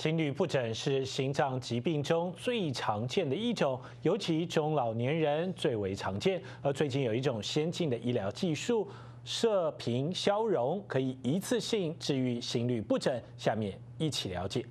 心律不整是心脏疾病中最常见的一种，尤其中老年人最为常见。而最近有一种先进的医疗技术——射频消融，可以一次性治愈心律不整。下面一起了解。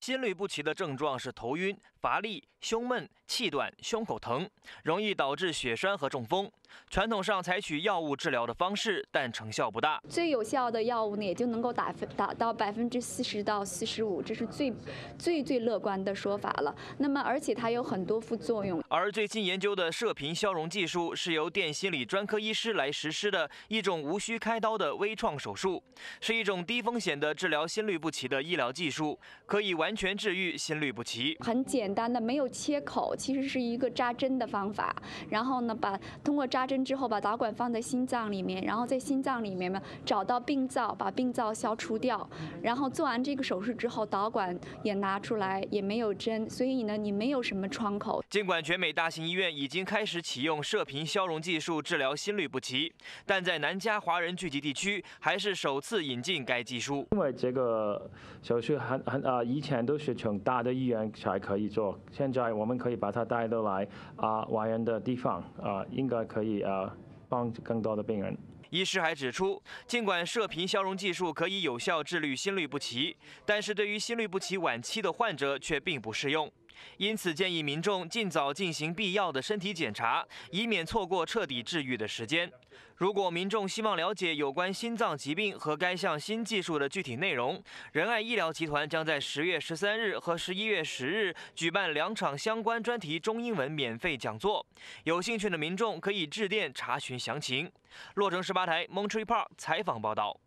心律不齐的症状是头晕、乏力、胸闷、气短、胸口疼，容易导致血栓和中风。传统上采取药物治疗的方式，但成效不大。最有效的药物呢，也就能够打分达到百分之四十到四十五，这是最最最乐观的说法了。那么，而且它有很多副作用。而最新研究的射频消融技术，是由电心理专科医师来实施的一种无需开刀的微创手术，是一种低风险的治疗心律不齐的医疗技术，可以完全治愈心律不齐。很简单的，没有切口，其实是一个扎针的方法。然后呢，把通过扎扎针之后，把导管放在心脏里面，然后在心脏里面呢找到病灶，把病灶消除掉。然后做完这个手术之后，导管也拿出来，也没有针，所以呢，你没有什么窗口。尽管全美大型医院已经开始启用射频消融技术治疗心律不齐，但在南加华人聚集地区还是首次引进该技术。因为这个手术很很啊，以前都是从大的医院才可以做，现在我们可以把它带到来啊，华人的地方啊，应该可以。呃，帮更多的病人。医师还指出，尽管射频消融技术可以有效治愈心律不齐，但是对于心律不齐晚期的患者却并不适用。因此，建议民众尽早进行必要的身体检查，以免错过彻底治愈的时间。如果民众希望了解有关心脏疾病和该项新技术的具体内容，仁爱医疗集团将在十月十三日和十一月十日举办两场相关专题中英文免费讲座，有兴趣的民众可以致电查询详情。洛城十八台 Montreal Park 采访报道。